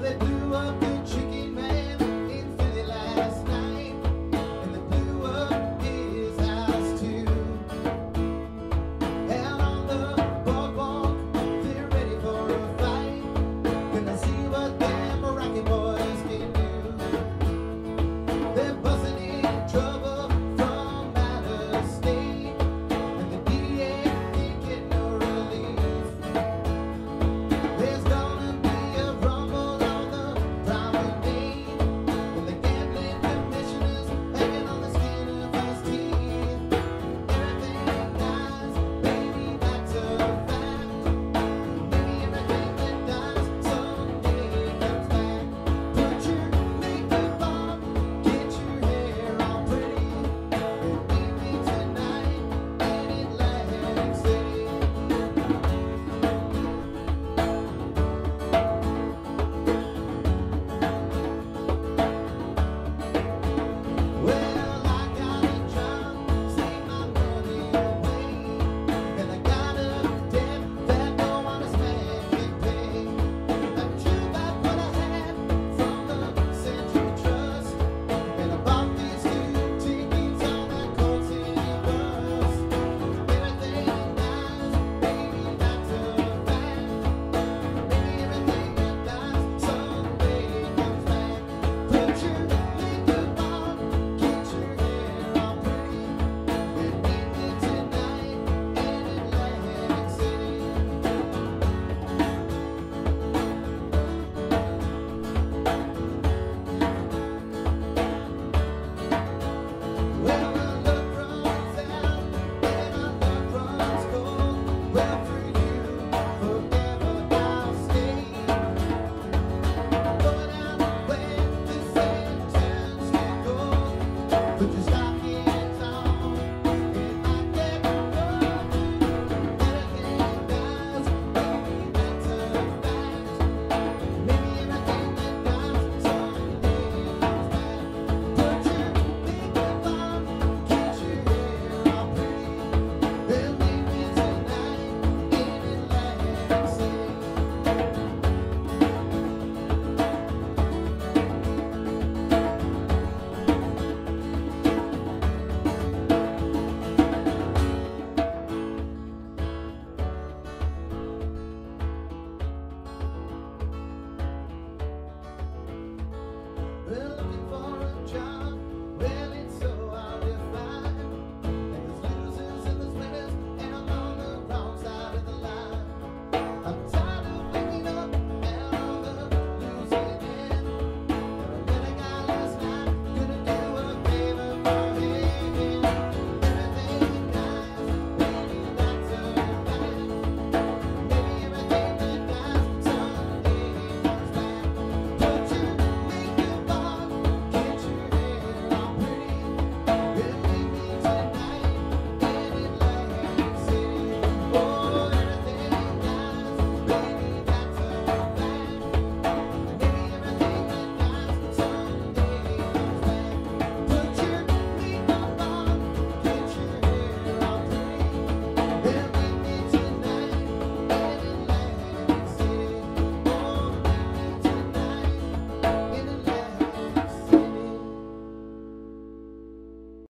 that blew up.